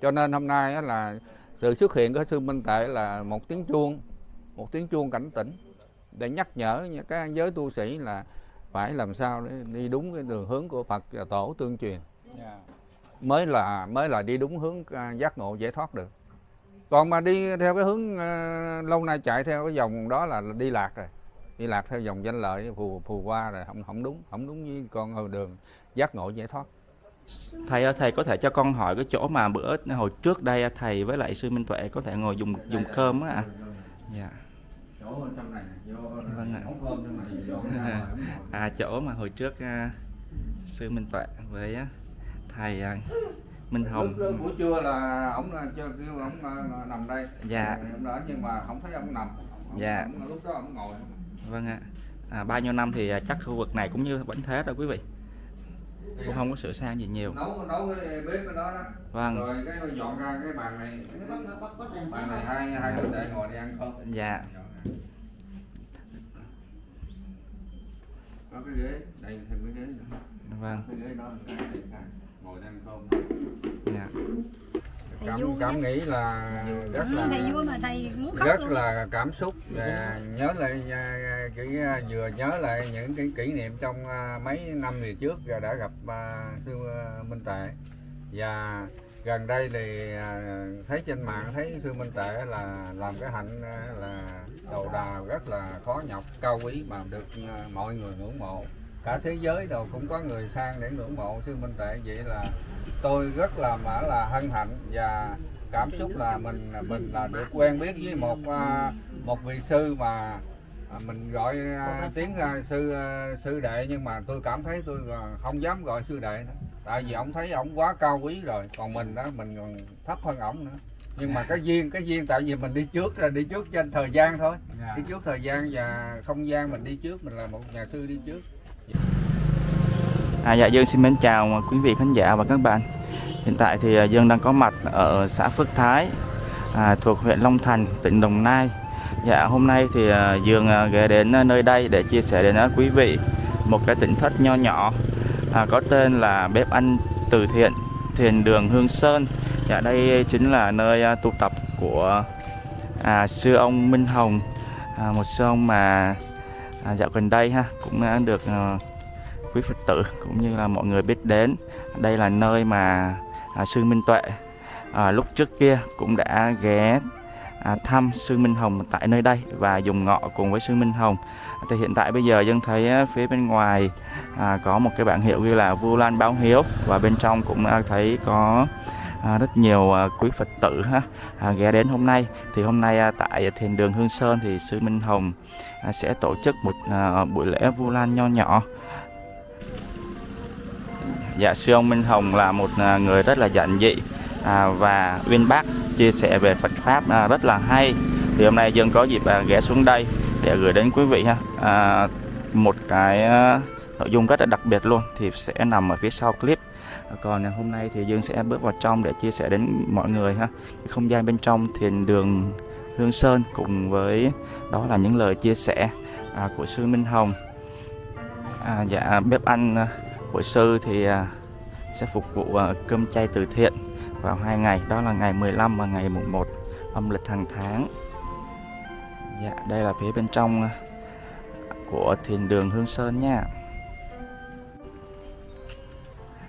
cho nên hôm nay là sự xuất hiện của sư minh tệ là một tiếng chuông một tiếng chuông cảnh tỉnh để nhắc nhở những cái giới tu sĩ là phải làm sao để đi đúng cái đường hướng của Phật và tổ tương truyền. Mới là mới là đi đúng hướng à, giác ngộ giải thoát được. Còn mà đi theo cái hướng à, lâu nay chạy theo cái dòng đó là đi lạc rồi. Đi lạc theo dòng danh lợi phù phù qua rồi không không đúng không đúng với con đường giác ngộ giải thoát thầy ơi, thầy có thể cho con hỏi cái chỗ mà bữa hồi trước đây thầy với lại sư Minh Tuệ có thể ngồi dùng dùng cơm á ạ? Dạ. Chỗ trong này vô Vâng ạ. à chỗ mà hồi trước à, sư Minh Tuệ với á, thầy à, Minh Hồng. Lúc, buổi trưa là ông là cho kêu ông à, nằm đây. Dạ. Ông đỡ nhưng mà không thấy ông nằm. Ông- Dạ. ông- lúc đó ông ngồi. Vâng ạ. À, bao nhiêu năm thì à, chắc khu vực này cũng như vẫn thế rồi quý vị cũng không có sửa sang gì nhiều. Nấu nấu cái bếp cái đó đó. Vâng. Rồi cái dọn ra cái bàn này. Bàn này hai hai đứa để ngồi đi ăn cơm. Dạ. Có cái ghế đây thêm cái ghế nữa. Vâng. Cái ghế đó cái này. Cái ngồi ăn cơm. Dạ cảm cảm nghĩ là rất là thầy vui mà thầy muốn khóc rất là cảm xúc. Và nhớ lại cái vừa nhớ lại những cái kỷ niệm trong à, mấy năm về trước đã gặp à, sư à, Minh Tệ. Và gần đây thì thấy trên mạng thấy sư Minh Tệ là làm cái hạnh là đầu đà rất là khó nhọc cao quý mà được mọi người ngưỡng mộ cả thế giới đâu cũng có người sang để ngưỡng mộ. Sư Minh Tệ vậy là tôi rất là mà là hân hạnh và cảm xúc là mình mình là được quen biết với một à, một vị sư mà à, mình gọi à, tiếng sư sư đệ nhưng mà tôi cảm thấy tôi không dám gọi sư đệ nữa. Tại vì ông thấy ông quá cao quý rồi. Còn mình đó mình còn thấp hơn ổng nữa. Nhưng mà cái duyên cái duyên tại vì mình đi trước là đi trước trên thời gian thôi. Đi trước thời gian và không gian mình đi trước mình là một nhà sư đi trước À, dạ Dương xin mến chào quý vị khán giả và các bạn. Hiện tại thì à, Dương đang có mặt ở xã Phước Thái à, thuộc huyện Long Thành, tỉnh Đồng Nai. Dạ hôm nay thì à, Dương à, ghé đến nơi đây để chia sẻ đến quý vị một cái tỉnh thất nho nhỏ à, có tên là bếp ăn từ thiện thiền đường Hương Sơn. Dạ đây chính là nơi tụ tập của à, sư ông Minh Hồng, à, một sư ông mà à, dạo gần đây ha cũng đã được à, quý Phật tử cũng như là mọi người biết đến. Đây là nơi mà à, sư Minh Tuệ à, lúc trước kia cũng đã ghé à, thăm sư Minh Hồng tại nơi đây và dùng ngọ cùng với sư Minh Hồng. Thì hiện tại bây giờ dân thấy á, phía bên ngoài à, có một cái bảng hiệu ghi là Vu Lan Báo Hiếu và bên trong cũng à, thấy có à, rất nhiều à, quý Phật tử ha à, ghé đến hôm nay. Thì hôm nay à, tại thiền đường Hương Sơn thì sư Minh Hồng à, sẽ tổ chức một à, buổi lễ Vu Lan nho nhỏ Dạ sư ông Minh Hồng là một à, người rất là giản dị à, và uyên bác chia sẻ về Phật pháp à, rất là hay. Thì hôm nay Dương có dịp à, ghé xuống đây để gửi đến quý vị ha à, một cái à, nội dung rất là đặc biệt luôn thì sẽ nằm ở phía sau clip. Còn à, hôm nay thì Dương sẽ bước vào trong để chia sẻ đến mọi người ha cái không gian bên trong thiền đường Hương Sơn cùng với đó là những lời chia sẻ à, của sư Minh Hồng. À, dạ bếp ăn à, của sư thì à, sẽ phục vụ à, cơm chay từ thiện vào hai ngày đó là ngày 15 và ngày mùng 1 âm lịch hàng tháng. Dạ đây là phía bên trong à, của thiền đường Hương Sơn nha.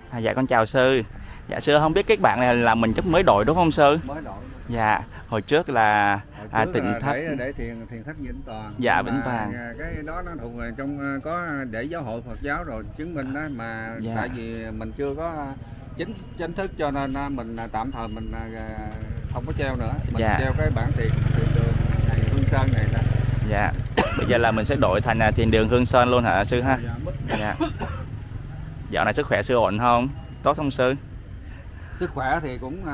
À, dạ con chào sư. Dạ sư không biết các bạn này là mình chắc mới đổi đúng không sư? mới đổi Dạ hồi trước là À, tịnh thất. để để thiền thiền thất vĩnh toàn Dạ, Vĩnh Toàn. cái đó nó thuộc về trong à, có để giáo hội Phật giáo rồi chứng minh đó mà Dạ. tại vì mình chưa có chính chính thức cho nên à, mình à, tạm thời mình không có treo nữa mình Dạ. treo cái bản thiền thiền đường này hương sơn này đó dạ bây giờ là mình sẽ đổi thành thiền đường Hương Sơn luôn hả sư ha? Dạ, Dạ. Dạo này sức khỏe sư ổn không? Tốt không sư? sức khỏe thì cũng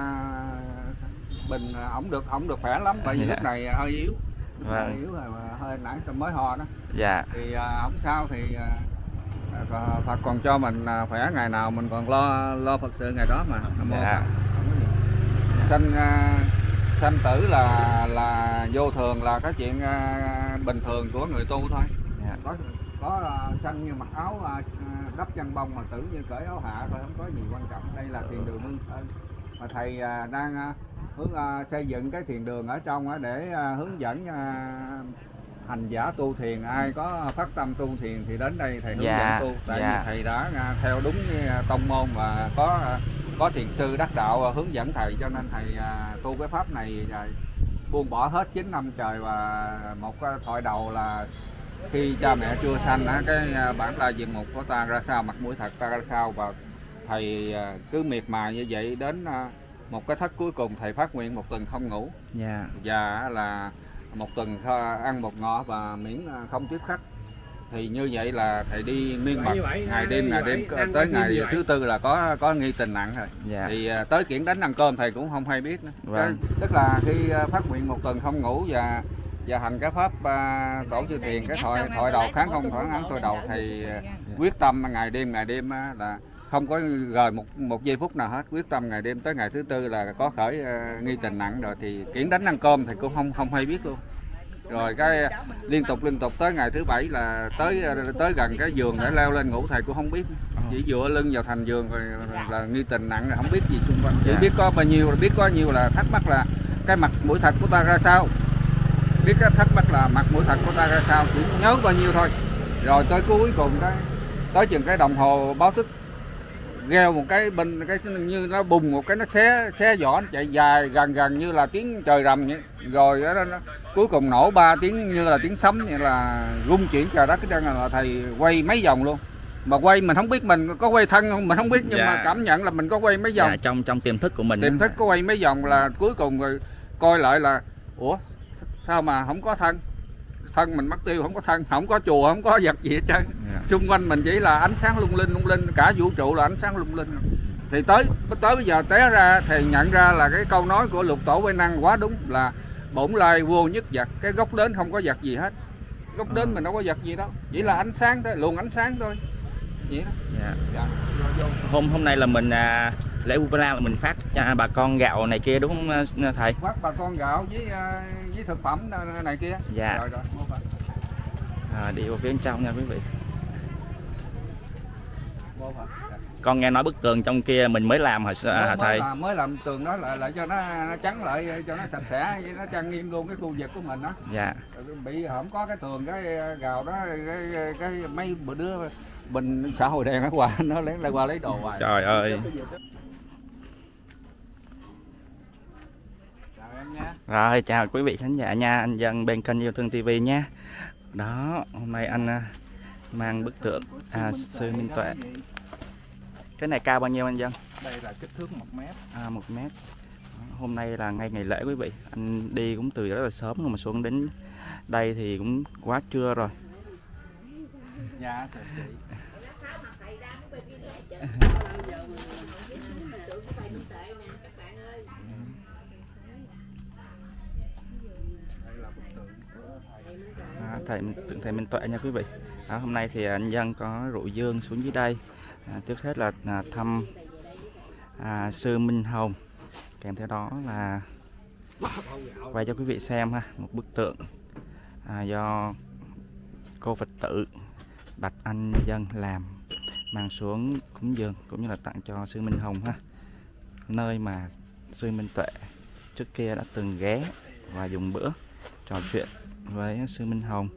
bình à, ổng được ổng được khỏe lắm tại vì Dạ. lúc này hơi yếu Lúc Vâng. hơi yếu rồi mà hơi nãy mới ho đó Dạ. thì à, không sao thì à, à, Phật còn cho mình khỏe ngày nào mình còn lo lo Phật sự ngày đó mà Nam mô Dạ. Phật. Sanh sanh tử là là vô thường là cái chuyện bình thường của người tu thôi Dạ. có có sanh như mặc áo đắp chăn bông mà tử như cởi áo hạ thôi không có gì quan trọng đây là tiền đường hương sơn mà thầy à, đang à, hướng à, xây dựng cái thiền đường ở trong để hướng dẫn hành giả tu thiền. Ai có phát tâm tu thiền thì đến đây thầy hướng Dạ, dẫn tu. Tại dạ. vì thầy đã theo đúng tông môn và có có thiền sư đắc đạo hướng dẫn thầy. Cho nên thầy tu cái pháp này buông bỏ hết 9 năm trời và một thoại đầu là khi cha mẹ chưa sanh á cái bản la diện mục của ta ra sao mặt mũi thật ta ra sao và thầy à, cứ miệt mài như vậy đến à, một cái thất cuối cùng thầy phát nguyện một tuần không ngủ. Dạ. Và là một tuần ăn một ngọ và miễn à, không tiếp khách. Thì như vậy là thầy đi miên mật ngày đêm ngày đêm tới ngày thứ tư là có có nghi tình nặng rồi. Dạ. Thì tới kiển đánh ăn cơm thầy cũng không hay biết nữa. Vâng. Cái- tức là khi phát nguyện một tuần không ngủ và và hành cái pháp à, tổ chư thiền cái thoại thoại đầu kháng không thoại án thoại đầu thì quyết tâm ngày đêm ngày đêm là không có rời một một giây phút nào hết. Quyết tâm ngày đêm tới ngày thứ tư là có khởi à, nghi tình nặng rồi thì kiển đánh ăn cơm thì cũng không không hay biết luôn. Rồi cái à, liên tục liên tục tới ngày thứ bảy là tới à, tới gần cái giường để leo lên ngủ thầy cũng không biết. Chỉ dựa lưng vào thành giường rồi là nghi tình nặng rồi không biết gì xung quanh. Chỉ Dạ. biết có bao nhiêu là biết có nhiêu là thắc mắc là cái mặt mũi thật của ta ra sao? Biết cái thắc mắc là mặt mũi thật của ta ra sao? Chỉ nhớ bao nhiêu thôi. Rồi tới cuối cùng cái tới chừng cái đồng hồ báo thức reo một cái bên cái như nó bùng một cái nó xé xé vỏ nó chạy dài gần gần như là tiếng trời rầm vậy. Rồi đó, nó, cuối cùng nổ ba tiếng như là tiếng sấm như là rung chuyển trời đất cái chân là thầy quay mấy vòng luôn. Mà quay mình không biết mình có quay thân không mình không biết nhưng Dạ. mà cảm nhận là mình có quay mấy vòng. Dạ trong trong tiềm thức của mình tiềm thức có quay mấy vòng là cuối cùng rồi coi lại là ủa sao mà không có thân thân mình mất tiêu không có thân không có chùa không có vật gì hết trơn Dạ. xung quanh mình chỉ là ánh sáng lung linh lung linh cả vũ trụ là ánh sáng lung linh thì tới tới bây giờ té ra thì nhận ra là cái câu nói của lục tổ quay năng quá đúng là bổn lai vô nhất vật cái gốc đến không có vật gì hết gốc đến Ờ. mình đâu có vật gì đâu chỉ là ánh sáng thôi luồng ánh sáng thôi vậy đó Dạ. dạ. hôm hôm nay là mình à, lễ Lan là mình phát cho bà con gạo này kia đúng không à, thầy phát bà con gạo với à, với thực phẩm này kia. Dạ. rồi rồi à, đi vào phía bên trong nha quý vị. Con nghe nói bức tường trong kia mình mới làm hả à, mới, mới thầy. làm, mới làm tường đó lại lại cho nó, nó trắng lại cho nó sạch sẽ nó trang nghiêm luôn cái khu vực của mình đó. Dạ. Bị không có cái tường cái gào đó cái, cái, cái mấy bữa đứa bình xã hội đen nó qua nó lén lại qua lấy đồ hoài. Trời ơi chào em nha rồi chào quý vị khán giả nha. Anh dân bên kênh yêu thương TV nha đó hôm nay anh à, mang bức tượng à, sư Minh Tuệ. Cái này cao bao nhiêu anh dân? Đây là kích thước 1 mét. À, một mét. Đó, hôm nay là ngay ngày lễ quý vị. Anh đi cũng từ rất là sớm rồi mà xuống đến đây thì cũng quá trưa rồi. Dạ chị thầy tượng thầy Minh Tuệ nha quý vị. À, hôm nay thì à, anh dân có rượu dương xuống dưới đây. À, trước hết là à, thăm à, sư Minh Hồng. Kèm theo đó là quay cho quý vị xem ha một bức tượng à, do cô Phật tử đặt anh dân làm mang xuống cúng dường cũng như là tặng cho sư Minh Hồng ha. Nơi mà sư Minh Tuệ trước kia đã từng ghé và dùng bữa trò chuyện với sư Minh Hồng.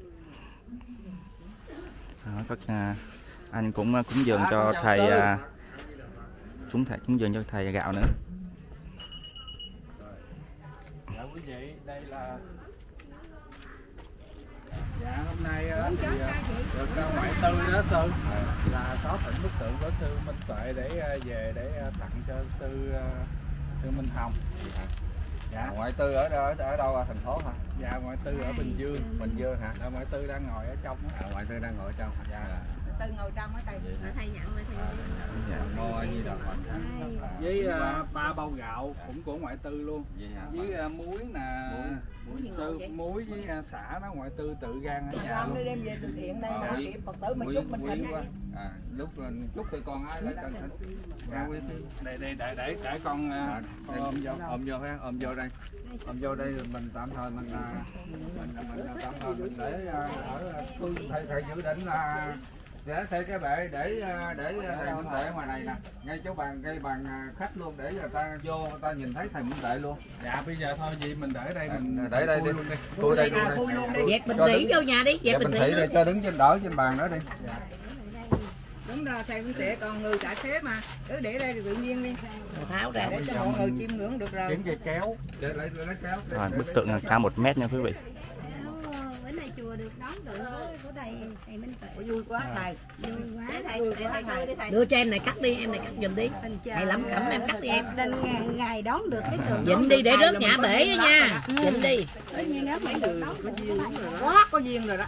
Đó, các à, anh cũng à, cúng dường cho thầy sư. à, chúng thầy cúng dường cho thầy gạo nữa. Dạ quý vị đây là dạ hôm nay à, thì à, được ngoại tư đó sư. Là có thỉnh bức tượng của sư Minh Tuệ để à, về để à, tặng cho sư sư Minh Hồng dạ. Ngoại tư ở ở, ở đâu à? thành phố hả? Dạ ngoại tư ở Bình Dương. Bình dương hả? Là ngoại tư đang ngồi ở trong à, ngoại tư đang ngồi ở trong hả? Dạ. Tư ngồi trong á thầy. Mà thầy nhận mà thầy dạ. di đà phật với à, ba bao gạo cũng của ngoại tư luôn. Với à, muối nè. Sư muối với à, xả đó ngoại tư tự gan ở nhà luôn đem về từ thiện đây mà kịp Phật tử mình chúc mình quá. à, lúc chúc thì con ai lấy Dạ. quý đây đây để để để con à, À, ôm vô. Ôm vô ha ôm vô đây. Ôm vô đây rồi mình tạm thời mình à, mình, mình tạm thời mình để à, ở tôi thầy thầy dự định là sẽ xây cái bệ để à, để thầy minh tệ ngoài này nè. Ngay chỗ bàn cây bàn à, khách luôn để người ta vô người ta nhìn thấy thầy minh tệ luôn. Dạ bây giờ thôi gì mình để đây mình để đây đi. luôn đi. Tôi đây luôn đi dẹp bình thủy vô nhà đi Dạ, dẹp bình bình thủy cho đứng trên đỡ trên bàn đó đi. Đúng rồi thầy cũng tệ còn người trả thế mà. Cứ để đây thì tự nhiên đi. Tháo ra. Để cho mọi người chiêm ngưỡng được rồi. Kiếm cây kéo. Để lấy lấy kéo. Rồi, bức tượng cao một mét nha quý vị chùa được đón tượng của của thầy thầy Minh Tuệ. Vui quá thầy. Vui quá. để thầy để thầy đưa đi thầy. Đưa cho em này cắt đi em này cắt giùm đi. Thầy lắm khẩm em cắt đi em. đến ngày, ngày đón được cái tượng dịnh đi để rớt nhã bể đó nha. dịnh đi. Nhiên được đón tượng của thầy quá có. Duyên rồi đó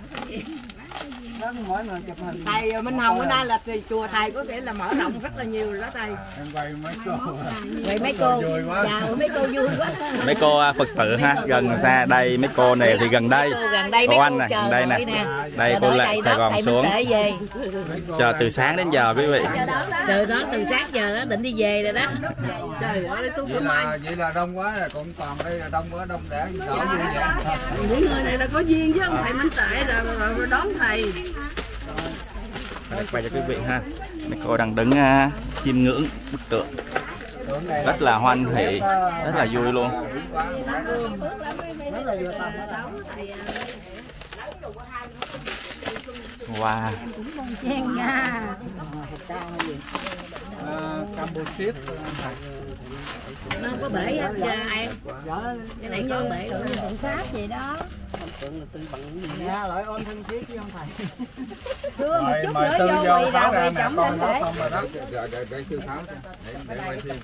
thầy Minh Hồng ở đây là thì chùa thầy có thể là mở rộng rất là nhiều rồi đó thầy. Em quay mấy cô. Vậy mấy cô. vui quá. chào mấy cô vui quá. Mấy cô à, phật tử ha gần xa đây mấy cô này thì gần đây. Cô gần đây mấy Cô cô anh này, đây nè. đây cô thầy sài gòn xuống. Chờ từ sáng đến giờ quý vị. Từ đó từ sáng giờ đó định đi về rồi đó. Trời ơi tôi vậy là vậy là đông quá là cũng toàn đây là đông quá đông đã đỡ vui vậy những người này là có duyên chứ không thầy Minh Tệ rồi, rồi đón thầy đây, quay cho quý vị ha. Mấy cô đang đứng uh, chiêm ngưỡng bức tượng. Rất là hoan hỷ rất là vui luôn. Wow. Campuchia nó có bể á giờ em cái này có bể luôn tượng sáp vậy đó dạ lợi ơn thân thiết chứ không thầy đưa một chút nữa vô quỳ ra quỳ con lên để để để để sư tháo để để quay phim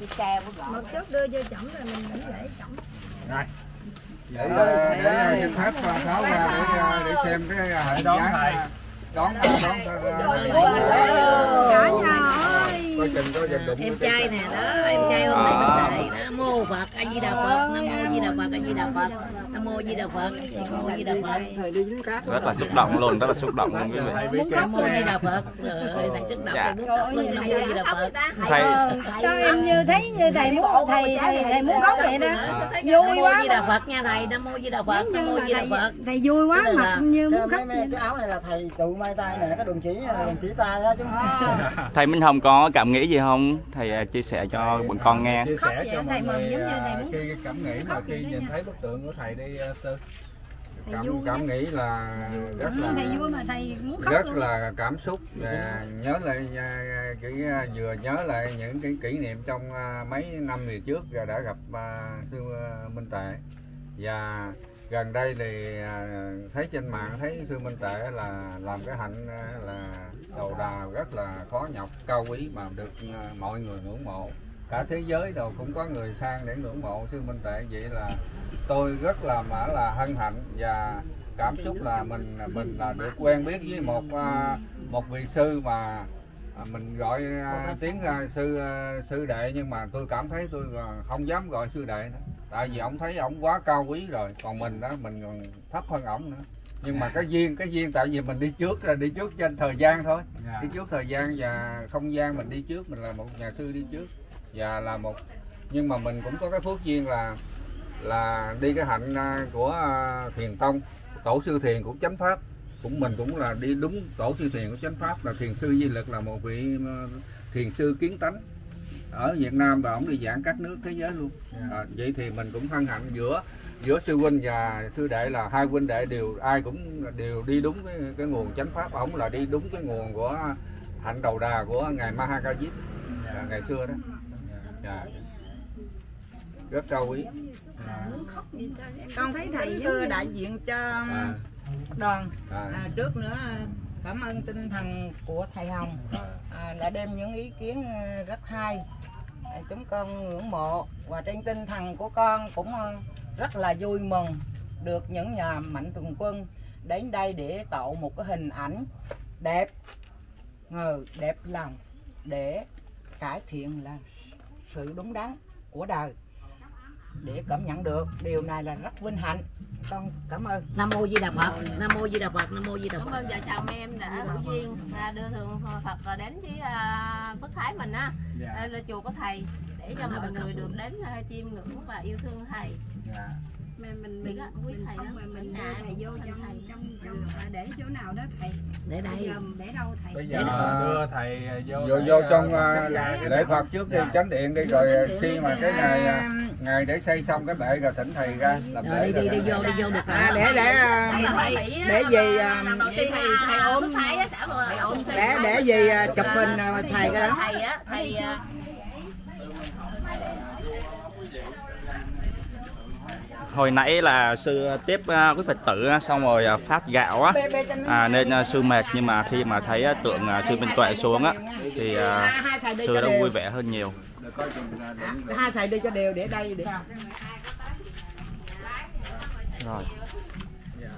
một chút đưa vô trọng rồi mình đỉnh lễ trọng rồi để để để xin phép tháo ra để để xem cái đón dáng thầy. đón đón cả nhà em trai nè đó em trai hôm nay mình tệ đó. Mô phật a di đà phật nam mô di đà phật a di đà phật nam mô di đà phật nam mô di đà phật. Rất là xúc động luôn rất là xúc động luôn quý vị. Nam mô di đà phật. Này sức động Dạ. nam mô di đà phật. Thầy sao em như thấy như thầy muốn thầy thầy thầy muốn khóc vậy đó? vui quá. di đà phật nha thầy nam mô di đà phật nam mô di đà phật. thầy vui quá mà như muốn cái, khóc cái áo này là thầy tự may tay nè cái đồng chí này là đồng chí tay đó chứ. Thầy Minh Hồng có cảm nghĩ gì không? Thầy à, chia sẻ cho bọn con nghe. chia Khóc sẻ cho mọi người giống như thầy à, muốn khi cái cảm nghĩ mà khi nhìn nha. thấy bức tượng của thầy đi à, sư. Cảm cảm nghĩ là rất Ừ, là thầy vui mà thầy muốn khóc rất luôn. là cảm xúc và nhớ lại à, cái à, vừa nhớ lại những cái kỷ niệm trong à, mấy năm về trước đã gặp à, sư à, Minh Tệ và gần đây thì à, thấy trên mạng thấy sư Minh Tệ là làm cái hạnh à, là đầu đà rất là khó nhọc, cao quý mà được à, mọi người ngưỡng mộ. Cả thế giới đâu cũng có người sang để ngưỡng mộ. Sư Minh Tệ vậy là tôi rất là mã là hân hạnh và cảm xúc là mình mình là được quen biết với một một vị sư mà mình gọi tiếng sư sư đệ nhưng mà tôi cảm thấy tôi không dám gọi sư đệ nữa tại vì ông thấy ông quá cao quý rồi. Còn mình đó mình còn thấp hơn ổng nữa. Nhưng mà cái duyên cái duyên tại vì mình đi trước là đi trước trên thời gian thôi. Dạ. đi trước thời gian và không gian mình đi trước mình là một nhà sư đi trước và là một nhưng mà mình cũng có cái phước duyên là là đi cái hạnh à, của à, thiền tông. Tổ sư thiền của chánh pháp. Cũng mình cũng là đi đúng tổ sư thiền của chánh pháp. Là thiền sư di lực là một vị à, thiền sư kiến tánh ở Việt Nam và ông đi giảng các nước thế giới luôn. À, vậy thì mình cũng hân hạnh giữa giữa sư huynh và sư đệ là hai huynh đệ đều ai cũng đều đi đúng cái, cái nguồn chánh pháp. Ổng là đi đúng cái nguồn của hạnh đầu đà của ngài Mahakajip à, ngày xưa đó. Dạ. rất cao quý. Con thấy thầy như- đại diện cho à, đoàn. À, à, trước nữa cảm ơn tinh thần của thầy Hồng. À, đã đem những ý kiến à, rất hay. à, chúng con ngưỡng mộ và trên tinh thần của con cũng ờ, rất là vui mừng được những nhà mạnh thường quân đến đây để tạo một cái hình ảnh đẹp, ngờ, đẹp lòng để cải thiện là sự đúng đắn của đời. Để cảm nhận được, điều này là rất vinh hạnh con cảm ơn. Nam mô di đà phật. Nam mô di đà phật nam mô di đà cảm phật ơn vợ chồng em đã hữu duyên đưa thường Phật đến với à, Phước Thái mình á. Dạ. Đây là chùa của thầy để cho mọi người được đến à, chiêm ngưỡng và yêu thương thầy. Dạ mà mình mình, mình thầy xong đó, rồi mình đưa thầy vô trong thầy. trong trong à, để chỗ nào đó thầy. Để đây. giờ để đâu thầy? Bây giờ đưa thầy vô vô vô à, trong à, lễ Phật trước đi chánh điện đi rồi khi mà cái ngày à, ngày để xây xong cái bệ rồi thỉnh thầy ra làm lễ đi đi vô đi vô được à, để để à, để gì à, thầy thầy ôm thầy ôm để để gì à, chụp hình à, thầy cái đó. thầy á thầy à, hồi nãy là sư tiếp à, quý phật tử á, xong rồi à, phát gạo á à, nên à, sư mệt nhưng mà khi mà thấy à, tượng à, sư minh tuệ xuống á thì à, sư đã vui vẻ hơn nhiều à, hai thầy đi cho đều để đây để rồi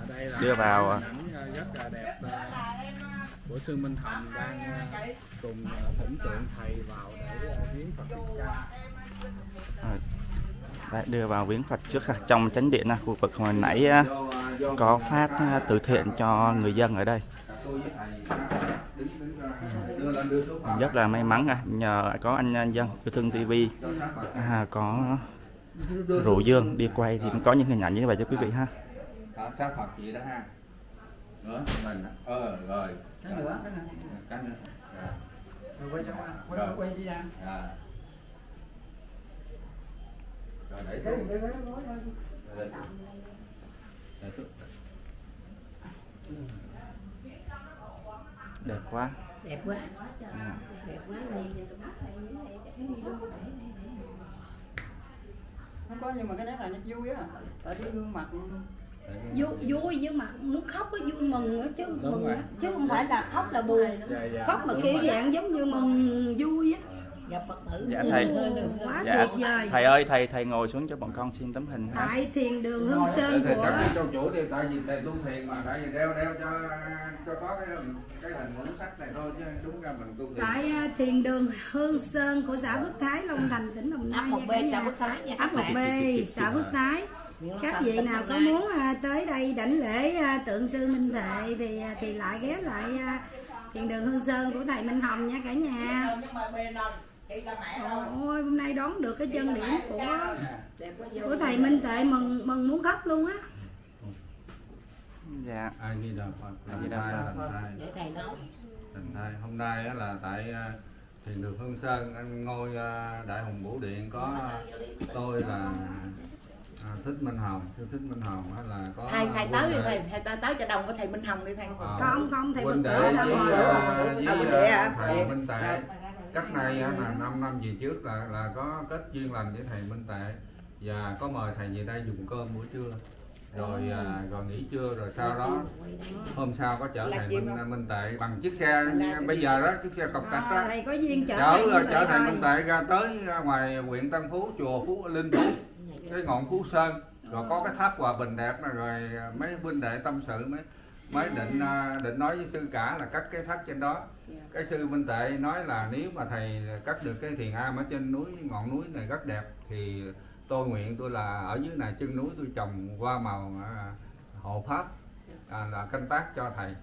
đây là Đưa vào, à. hình ảnh, à, rất là đẹp à, của sư Minh Hồng đang à, cùng à, thỉnh tượng thầy vào để à, viếng Phật Ca. Đấy, đưa vào viếng Phật trước ha. trong chánh điện á, khu vực hồi nãy à, có phát à, từ thiện cho người dân ở đây. Tôi với thầy đứng đứng ra, đưa lên đưa xuống Phật. rất là may mắn à, nhờ có anh nhân dân yêu thương TV à, có rủ dương đi quay thì mới có những hình ảnh như vậy cho quý vị ha. Sát đó nữa mình ờ rồi cái nữa. Cái nữa. Rồi quay cho quay quay đi ra rồi để xuống. để để để xuống. Đẹp quá. Đẹp quá. À. đẹp quá không có nhưng mà cái nét là nét vui á. Tại cái gương mặt. Vui vui nhưng mà muốn khóc á vui mừng á chứ Đúng mừng á. Chứ không phải là khóc là buồn. Dạ, dạ. khóc mà kia dạng giống như mừng vui á gặp phật tử. Dạ, thầy. quá dạ tuyệt vời. thầy ơi thầy thầy ngồi xuống cho bọn con xin tấm hình ha. Tại thiền đường hương sơn của châu chủ đi tại vì thầy tu thiền mà tại vì đeo đeo cho cho có cái cái hình ngũ sắc này thôi chứ đúng ra mình tu thiền. Tại à, thiền đường hương sơn của xã Phước Thái Long Thành tỉnh Đồng Nai nha cả xã nhà. Phước thái nha. Áp một b xã Phước Thái. Các vị nào có muốn à, tới đây đảnh lễ à, tượng sư Minh Thệ thì thì lại ghé lại thiền đường Hương Sơn của thầy Minh Hồng nha cả nhà. Ôi hôm nay đón được cái chân điển của của thầy Minh Tệ mừng mừng muốn khóc luôn á. dạ. Ai đi đà phật A Di thành Đà thai Phật. thành thai để thầy nói. Hôm nay á là tại à, thiền đường hương sơn anh ngôi à, đại hùng vũ điện có à, tôi là à, thích minh hồng. Sư thích minh hồng á là có thầy thầy tới đi thầy. Thầy ta tới cho đồng của thầy Minh Hồng đi thầy. À, Không không thầy đệ tử sao với, rồi? à, với, À, đệ à, à? thầy Đệ. Cách này á là 5 năm về trước là là có kết duyên lành với thầy minh tệ. Và có mời thầy về đây dùng cơm buổi trưa. Rồi à, rồi nghỉ trưa rồi sau đó hôm sau có chở thầy minh minh tệ bằng chiếc xe bây giờ đó chiếc xe cọc cạch À, đó thầy có duyên chở chở thầy chở thầy minh tệ ra tới à, ngoài huyện tân phú chùa phú linh phú cái ngọn phú sơn. Rồi có cái tháp hòa bình đẹp này rồi à, mấy huynh đệ tâm sự mới mới định à, định nói với sư cả là cắt cái tháp trên đó. Cái sư minh tệ nói là nếu mà thầy cắt được cái thiền am ở trên núi ngọn núi này rất đẹp thì tôi nguyện tôi là ở dưới này chân núi tôi trồng hoa màu à, hộ pháp à, là canh tác cho thầy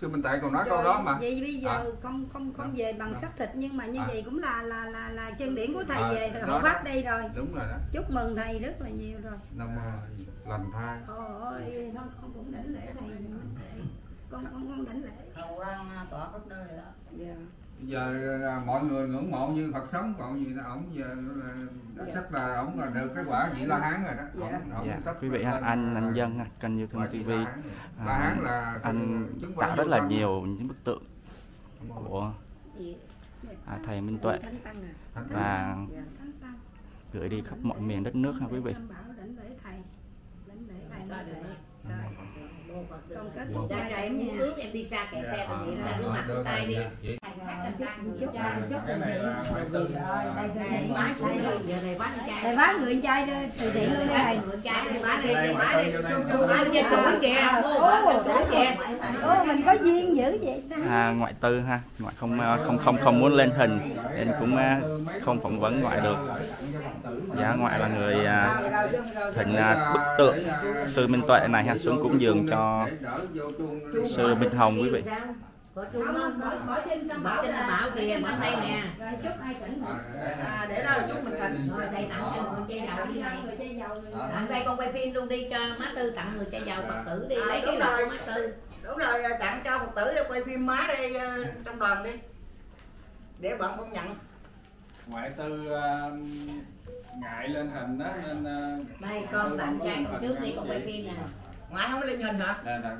sư minh tệ còn nói câu đó mà Vậy bây giờ À. không không không về bằng Đó. xác thịt nhưng mà như À. vậy cũng là là là là chân điển của thầy À, về đó, hộ đó. pháp đây rồi. đúng rồi đó Chúc mừng thầy rất là nhiều rồi. nam mô lành thai Ôi thôi con cũng đảnh lễ thầy con con con đảnh lễ. hầu quan tỏa khắp nơi rồi đó Dạ. Giờ à, mọi người ngưỡng mộ như Phật sống còn gì đó ổng giờ là, chắc là ổng là được cái quả vị La Hán rồi đó. Ổng, ổng dạ quý vị ha lên, anh à, anh dân ha, kênh yêu thương TV La Hán à, Hán là anh tạo rất là nhiều những bức tượng của à, thầy Minh Tuệ. Và Dạ, gửi đi khắp mọi miền đất nước ha quý vị Tệ. Rồi. Con kết thúc hai đây đại muốn ướt em đi xa kẹt xe À, từ hiện à, ra nước mặt của tay đi dạ, cái này là ngoại tư Thầy bá giờ này bá trai thầy bác người trai đây từ thiện luôn đây thầy. người trai này bá đi đây đi bá ngoại đi tư cho tuổi kìa tuổi kìa mình có duyên dữ vậy à, ngoại tư ha ngoại không à, không không không muốn lên hình nên cũng à, không phỏng vấn ngoại được dạ ngoại là người à, thịnh à, bức tượng sư Minh Tuệ này ha xuống cúng dường cho Để đỡ vô chung sư Minh Hồng quý vị. Bỏ chung bỏ trên bảo kìa bỏ đây nè rồi chúc ai tỉnh một à, để đó chúc mình thịnh rồi đây tặng cho người chơi giàu đi này tặng đây con quay phim luôn đi cho má tư tặng người chơi giàu phật tử đi lấy cái của má tư đúng rồi tặng cho phật tử để quay phim má đây trong đoàn đi để bạn công nhận ngoại tư ờ, ngại lên hình đó nên ờ, đây con tặng trai con trước đi con quay phim nè ngoại không lên hình hả Nè, nè,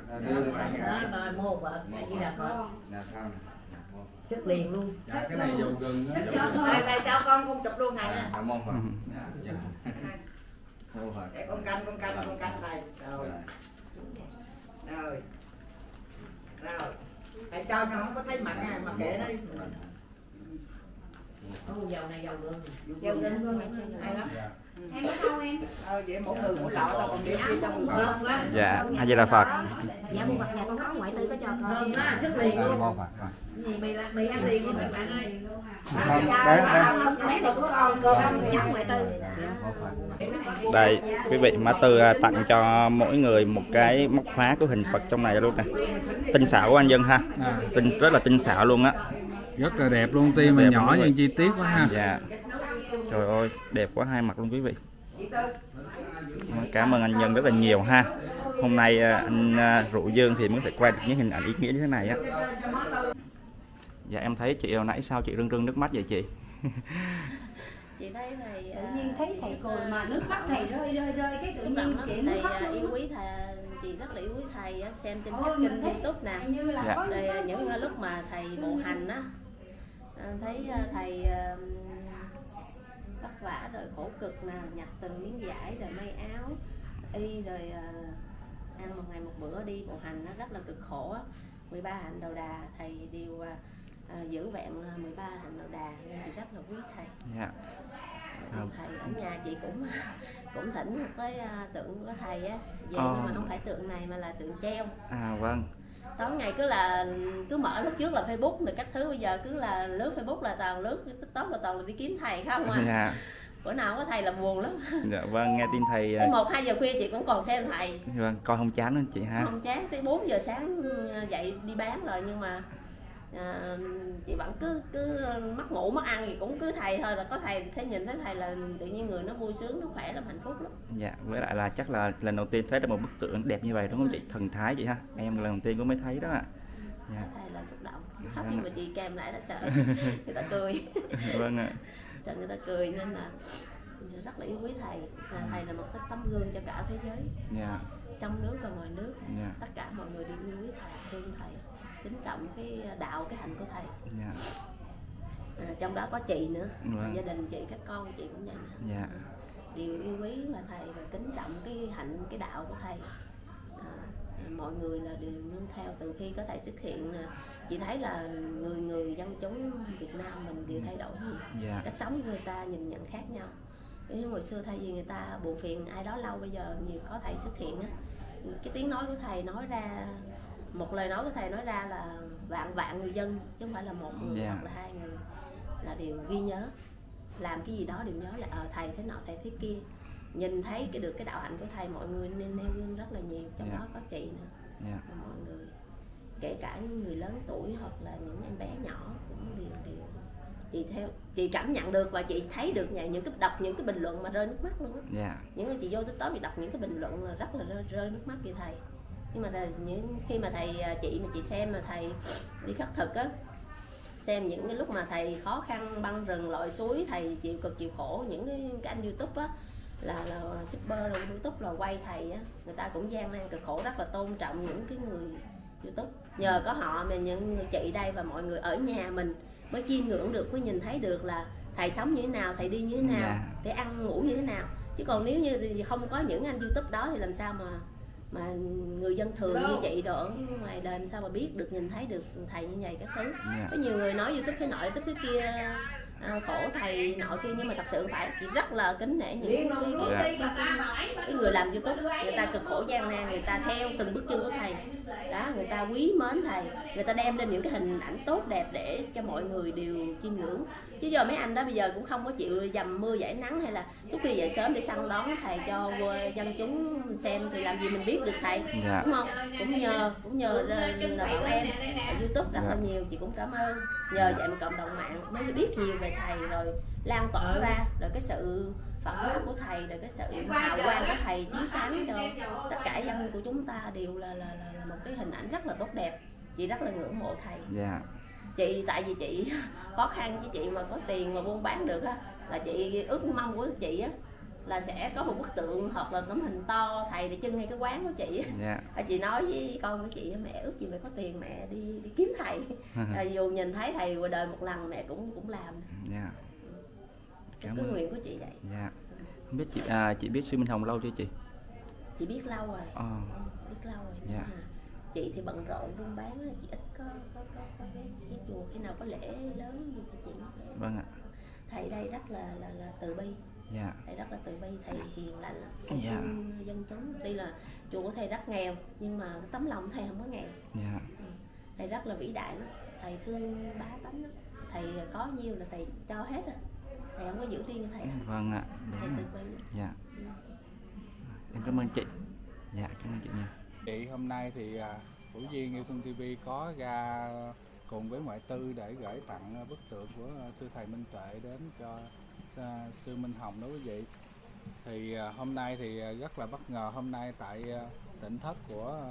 rồi mua vợ cái gì là phật Nè, không. liền luôn dạ, cái này dầu gừng á, Sức cho thôi. thầy cho con con chụp luôn này nè cảm ơn Phật. Dạ. Dạ. Để con canh con canh con canh thầy rồi rồi rồi thầy cho nhưng không có thấy mặt nha mà kệ nó đi Ô, dầu này dầu gừng Dầu gừng luôn. hay lắm Dạ. em có đâu em ờ vậy mỗi người mỗi lọ tao còn đi cho người thơm quá dạ a di đà phật dạ vật nhà con có ngoại tư có cho con thơm quá sức liền luôn gì mì là mì ăn liền luôn các bạn ơi của con con đây quý vị má tư à, tặng cho mỗi người một cái móc khóa của hình phật trong này luôn nè tinh xảo của anh dân ha À, tinh rất là tinh xảo luôn á rất là đẹp luôn tim mà nhỏ nhưng chi tiết quá ha. Dạ. Trời ơi đẹp quá hai mặt luôn quý vị. Cảm ơn anh nhân rất là nhiều ha. Hôm nay à, anh à, rượu dương thì mới phải quay được những hình ảnh ý nghĩa như thế này á. Dạ em thấy chị hồi nãy sao chị rưng rưng nước mắt vậy chị? Chị thấy thầy tự à, nhiên thấy thầy cười mà nước mắt thầy rơi rơi rơi cái tự nhiên chị thầy nước mắt à, yêu quý thầy chị rất là yêu quý thầy á, xem trên các kênh youtube nè. như là Dạ. rồi những lúc mà thầy bộ hành á thấy à, thầy vất vả rồi khổ cực nè nhặt từng miếng vải rồi may áo y rồi à, ăn một ngày một bữa đi. Bộ hành nó rất là cực khổ á. 13 hạnh đầu đà thầy đều giữ vẹn à, 13 hạnh đầu đà nên chị rất là quý thầy. Dạ. À, thầy ở nhà chị cũng cũng thỉnh một cái tượng của thầy á. Về Ờ. nhưng mà không phải tượng này mà là tượng treo. À vâng tối ngày cứ là cứ mở lúc trước là facebook rồi các thứ bây giờ cứ là lướt facebook là toàn lướt tiktok là toàn là đi kiếm thầy không à. Dạ. Bữa nào có thầy là buồn lắm. Dạ vâng nghe tin thầy tới một hai giờ khuya chị cũng còn xem thầy. Vâng coi không chán luôn chị ha. Không chán tới 4 giờ sáng dậy đi bán rồi nhưng mà à, chị vẫn cứ cứ mất ngủ mất ăn thì cũng cứ thầy thôi là có thầy thấy nhìn thấy thầy là tự nhiên người nó vui sướng nó khỏe lắm hạnh phúc lắm. Dạ với lại là chắc là lần đầu tiên thấy được một bức tượng đẹp như vậy đúng không chị? Thần thái chị ha? Em lần đầu tiên cũng mới thấy đó ạ. Dạ. Thầy là xúc động. Khóc nhưng mà chị kèm lại là sợ người ta cười. Vâng ạ. Sợ người ta cười nên là rất là yêu quý thầy. Là thầy là một cái tấm gương cho cả thế giới. Dạ. Trong nước và ngoài nước. Dạ. Tất cả mọi người đều yêu quý thầy thương thầy kính trọng cái đạo cái hạnh của thầy. Dạ. À, trong đó có chị nữa. Vâng. gia đình chị các con chị cũng vậy nè. Dạ. Đều yêu quý và thầy và kính trọng cái hạnh cái đạo của thầy. À, mọi người là đều nương theo từ khi có thầy xuất hiện chị thấy là người người dân chúng Việt Nam mình đều thay đổi nhiều. Dạ. Cách sống của người ta nhìn nhận khác nhau. Nếu như hồi xưa thay vì người ta buồn phiền ai đó lâu bây giờ nhiều có thầy xuất hiện á. Cái tiếng nói của thầy nói ra một lời nói của thầy nói ra là vạn vạn người dân chứ không phải là một người Dạ. hoặc là hai người là đều ghi nhớ. Làm cái gì đó đều nhớ là ờ thầy thế nọ thầy thế kia. Nhìn thấy cái được cái đạo hạnh của thầy mọi người nên nêu gương rất là nhiều trong Dạ. đó có chị nữa. Dạ. Và mọi người kể cả những người lớn tuổi hoặc là những em bé nhỏ cũng đều đều. Chị theo chị cảm nhận được và chị thấy được nhà những cái đọc những cái bình luận mà rơi nước mắt luôn á. Dạ. Những người chị vô tiktok chị đọc những cái bình luận là rất là rơi, rơi nước mắt vì thầy nhưng mà thầy, những khi mà thầy à, chị mà chị xem mà thầy đi khất thực á xem những cái lúc mà thầy khó khăn băng rừng lội suối thầy chịu cực chịu khổ những cái, cái anh youtube á là, là shipper là youtube là quay thầy á người ta cũng gian nan cực khổ rất là tôn trọng những cái người youtube nhờ có họ mà những người chị đây và mọi người ở nhà mình mới chiêm ngưỡng được mới nhìn thấy được là thầy sống như thế nào thầy đi như thế nào Dạ. để ăn ngủ như thế nào chứ còn nếu như thì không có những anh youtube đó thì làm sao mà mà người dân thường như chị đồ ở ngoài đời làm sao mà biết được nhìn thấy được thầy như vậy các thứ. Dạ. Có nhiều người nói youtube cái nọ youtube cái kia à, khổ thầy nọ kia nhưng mà thật sự không phải chị rất là kính nể những cái, cái, Dạ. cái, cái, cái người làm youtube. người ta cực khổ gian nan người ta theo từng bước chân của thầy ta quý mến thầy. Người ta đem lên những cái hình ảnh tốt đẹp để cho mọi người đều chiêm ngưỡng. Chứ giờ mấy anh đó bây giờ cũng không có chịu dầm mưa giải nắng hay là thức khuya dậy sớm để săn đón thầy cho dân chúng xem thì làm gì mình biết được thầy Dạ. đúng không? Cũng nhờ cũng nhờ là là bọn em ở youtube rất là Dạ. nhiều chị cũng cảm ơn. Nhờ vậy mà cộng đồng mạng mới biết nhiều về thầy rồi lan tỏa ra rồi cái sự phật pháp của thầy rồi cái sự hào quang của thầy chiếu sáng cho tất cả dân của chúng ta đều là là, là, là một cái hình ảnh rất là tốt đẹp. Chị rất là ngưỡng mộ thầy. Dạ. Chị tại vì chị khó khăn chứ chị mà có tiền mà buôn bán được á là chị ước mong của chị á là sẽ có một bức tượng hoặc là tấm hình to thầy để trưng ngay cái quán của chị á. dạ. Chị nói với con của chị mẹ ước gì mẹ có tiền mẹ đi đi kiếm thầy. À, dù nhìn thấy thầy qua đời một lần mẹ cũng cũng làm. Dạ. cái Cảm cứ ơn. nguyện của chị vậy. Dạ. Không biết chị à, chị biết sư Minh Hồng lâu chưa chị? Chị biết lâu rồi. Ờ. Ừ, biết lâu rồi. Dạ. chị thì bận rộn buôn bán chị ít có có có, có cái, cái chùa khi nào có lễ lớn gì thì chị mới vâng ạ. Thầy đây rất là là, là từ bi. Dạ. Thầy rất là từ bi thầy hiền lành lắm. Dạ. dân chúng. Tuy là chùa của thầy rất nghèo nhưng mà cái tấm lòng thầy không có nghèo. Dạ. Thầy rất là vĩ đại lắm. Thầy thương bá tánh lắm. Thầy có nhiêu là thầy cho hết rồi thầy không có giữ riêng cho thầy đâu vâng ạ thầy đúng bi lắm. dạ. Em cảm ơn chị. Dạ cảm ơn chị nhiều. Chị hôm nay thì à, Hữu Duyên Yêu Thương TV có ra cùng với ngoại tư để gửi tặng à, bức tượng của à, sư thầy Minh Tuệ đến cho à, sư Minh Hồng đó quý vị. Thì hôm nay thì rất là bất ngờ. Hôm nay tại tỉnh thất của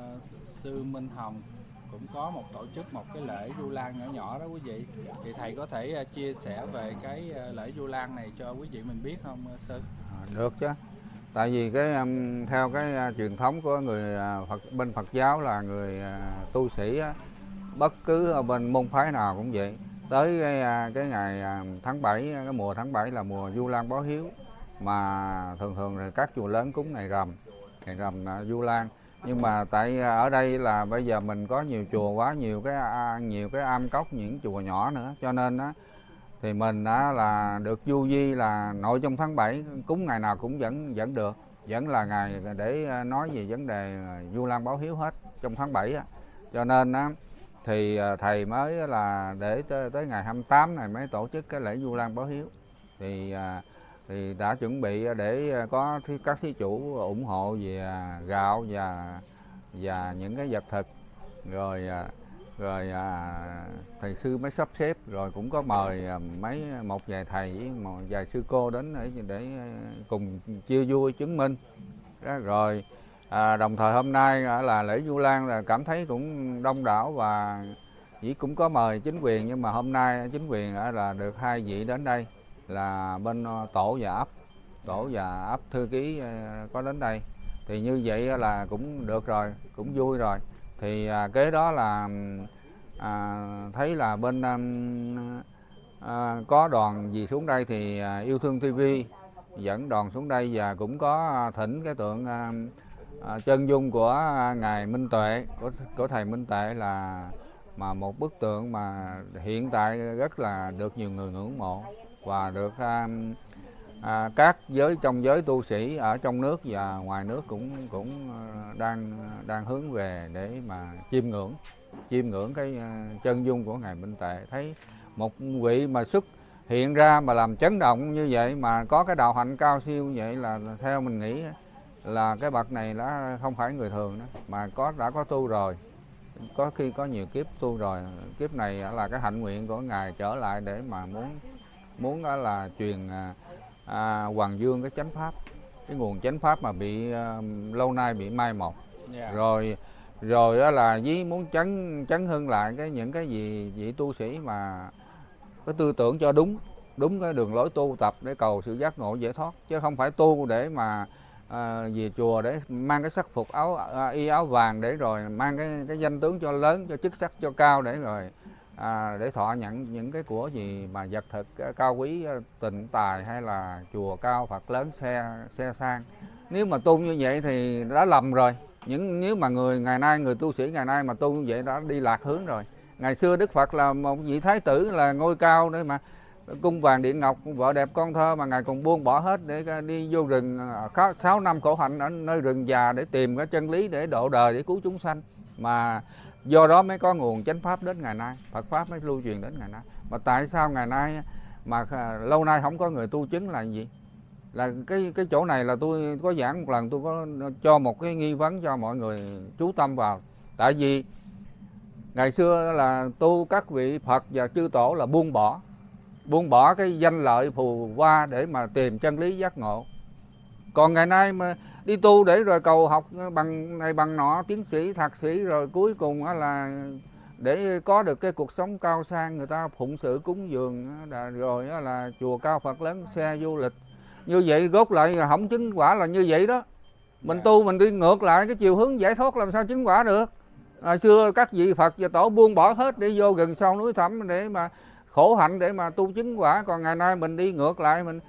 sư Minh Hồng cũng có một tổ chức một cái lễ du lan nhỏ nhỏ đó quý vị. Thì thầy có thể à, chia sẻ về cái à, lễ du lan này cho quý vị mình biết không à, sư? À, được chứ tại vì cái um, theo cái truyền thống của người Phật bên Phật giáo là người tu sĩ bất cứ ở bên môn phái nào cũng vậy tới cái cái ngày tháng 7 cái mùa tháng 7 là mùa du lan báo hiếu mà thường thường thì các chùa lớn cúng ngày rằm ngày rằm du lan nhưng mà tại à, ở đây là bây giờ mình có nhiều chùa quá nhiều cái nhiều cái am cốc những chùa nhỏ nữa. Cho nên á thì mình đã là được du di là nội trong tháng 7 cúng ngày nào cũng vẫn vẫn được. Vẫn là ngày để à, nói về vấn đề à, du lan báo hiếu hết trong tháng 7 á. Cho nên á thì thầy mới là để tới, tới ngày 28 này mới tổ chức cái lễ du lan báo hiếu. Thì thì đã chuẩn bị để có thí- các thí chủ ủng hộ về à, gạo và và những cái vật thực. Rồi à, rồi à, thầy sư mới sắp xếp rồi cũng có mời à, mấy một vài thầy với một vài sư cô đến để để cùng chia vui chứng minh. Đó, rồi à, đồng thời hôm nay à, là lễ du lan là cảm thấy cũng đông đảo và chỉ cũng có mời chính quyền nhưng mà hôm nay chính quyền à, là được hai vị đến đây là bên ờ, tổ và ấp tổ và ấp thư ký ờ, có đến đây. Thì như vậy là cũng được rồi cũng vui rồi. Thì à, kế đó là à, thấy là bên à, có đoàn gì xuống đây thì à, yêu thương TV dẫn đoàn xuống đây và cũng có thỉnh cái tượng à, à, chân dung của ngài Minh Tuệ của của thầy Minh Tuệ là mà một bức tượng mà hiện tại rất là được nhiều người ngưỡng mộ và được à, à, các giới trong giới tu sĩ ở trong nước và ngoài nước cũng cũng à, đang đang hướng về để mà chiêm ngưỡng chiêm ngưỡng cái à, chân dung của ngài Minh Tệ thấy một vị mà xuất hiện ra mà làm chấn động như vậy mà có cái đạo hạnh cao siêu như vậy là theo mình nghĩ là cái bậc này đã không phải người thường đó mà có đã có tu rồi. Có khi có nhiều kiếp tu rồi kiếp này là cái hạnh nguyện của ngài trở lại để mà muốn muốn đó là truyền à, à, hoàng dương cái chánh pháp cái nguồn chánh pháp mà bị à, lâu nay bị mai một Dạ. rồi rồi đó là với muốn chấn chấn hưng lại cái những cái gì vị tu sĩ mà cái tư tưởng cho đúng đúng cái đường lối tu tập để cầu sự giác ngộ giải thoát chứ không phải tu để mà à, về chùa để mang cái sắc phục áo à, y áo vàng để rồi mang cái cái danh tướng cho lớn cho chức sắc cho cao để rồi à, để thọ nhận những cái của gì mà vật thực ờ, cao quý ờ, tịnh tài hay là chùa cao Phật lớn xe xe sang. Nếu mà tu như vậy thì đã lầm rồi. Những nếu mà người ngày nay người tu sĩ ngày nay mà tu như vậy đã đi lạc hướng rồi. Ngày xưa Đức Phật là một vị thái tử là ngôi cao đấy mà cung vàng điện ngọc vợ đẹp con thơ mà ngài còn buông bỏ hết để ờ, đi vô rừng 6 năm khổ hạnh ở nơi rừng già để tìm cái chân lý để độ đời để cứu chúng sanh. Mà do đó mới có nguồn chánh pháp đến ngày nay. Phật pháp mới lưu truyền đến ngày nay. Mà tại sao ngày nay mà lâu nay không có người tu chứng là gì? Là cái cái chỗ này là tôi có giảng một lần, tôi có cho một cái nghi vấn cho mọi người chú tâm vào. Tại vì ngày xưa là tu các vị Phật và chư tổ là buông bỏ. Buông bỏ cái danh lợi phù hoa để mà tìm chân lý giác ngộ. Còn ngày nay mà đi tu để rồi cầu học bằng này bằng nọ tiến sĩ thạc sĩ rồi cuối cùng là để có được cái cuộc sống cao sang người ta phụng sự cúng dường rồi là chùa cao Phật lớn xe du lịch. Như vậy gốc lại không chứng quả là như vậy đó. Mình tu mình đi ngược lại cái chiều hướng giải thoát làm sao chứng quả được. Hồi xưa các vị Phật và tổ buông bỏ hết để vô gần sau núi thẳm để mà khổ hạnh để mà tu chứng quả. Còn ngày nay mình đi ngược lại mình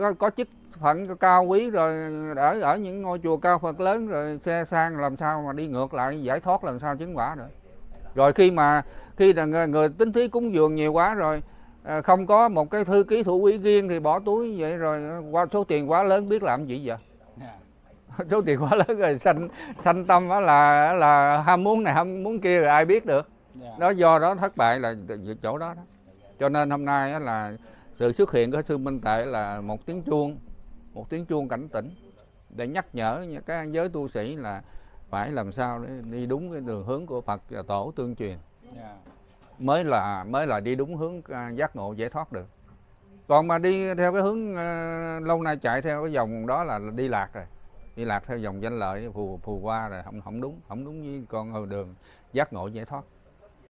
có, có chức phận cao quý rồi ở ở những ngôi chùa cao Phật lớn rồi xe sang làm sao mà đi ngược lại giải thoát làm sao chứng quả được. Rồi khi mà khi là người, người tính thí cúng dường nhiều quá rồi à, không có một cái thư ký thủ quỹ riêng thì bỏ túi vậy rồi qua số tiền quá lớn biết làm gì vậy số tiền quá lớn rồi sanh sanh tâm đó là là ham muốn này ham muốn kia rồi ai biết được. Đó do đó thất bại là chỗ đó đó. Cho nên hôm nay là sự xuất hiện của sư minh tệ là một tiếng chuông một tiếng chuông cảnh tỉnh để nhắc nhở các giới tu sĩ là phải làm sao để đi đúng cái đường hướng của Phật và tổ tương truyền. Mới là mới là đi đúng hướng giác ngộ giải thoát được. Còn mà đi theo cái hướng uh, lâu nay chạy theo cái dòng đó là đi lạc rồi. Đi lạc theo dòng danh lợi phù phù qua rồi không không đúng không đúng với con đường giác ngộ giải thoát